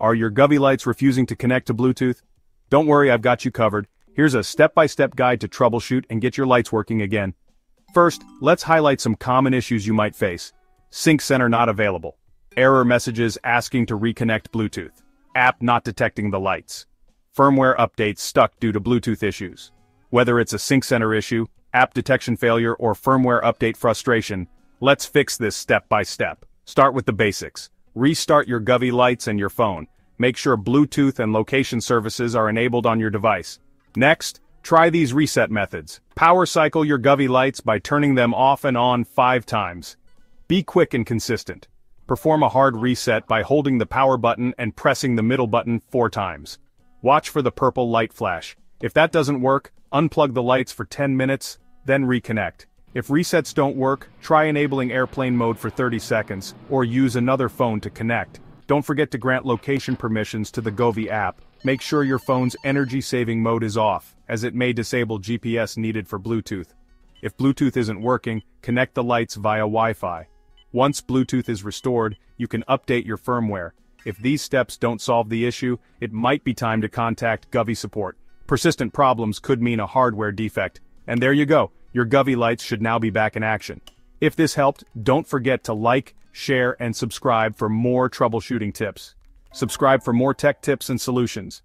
Are your Govee lights refusing to connect to Bluetooth? Don't worry, I've got you covered. Here's a step-by-step guide to troubleshoot and get your lights working again. First, let's highlight some common issues you might face. Sync center not available. Error messages asking to reconnect Bluetooth. App not detecting the lights. Firmware updates stuck due to Bluetooth issues. Whether it's a sync center issue, app detection failure, or firmware update frustration, let's fix this step by step. Start with the basics. Restart your Govee lights and your phone. Make sure Bluetooth and location services are enabled on your device. Next, try these reset methods. Power cycle your Govee lights by turning them off and on five times. Be quick and consistent. Perform a hard reset by holding the power button and pressing the middle button four times. Watch for the purple light flash. If that doesn't work, unplug the lights for 10 minutes, then reconnect. If resets don't work, try enabling airplane mode for 30 seconds, or use another phone to connect. Don't forget to grant location permissions to the Govee app. Make sure your phone's energy-saving mode is off, as it may disable GPS needed for Bluetooth. If Bluetooth isn't working, connect the lights via Wi-Fi. Once Bluetooth is restored, you can update your firmware. If these steps don't solve the issue, it might be time to contact Govee support. Persistent problems could mean a hardware defect. And there you go, your Govee lights should now be back in action. If this helped, don't forget to like, share, and subscribe for more troubleshooting tips. Subscribe for more tech tips and solutions.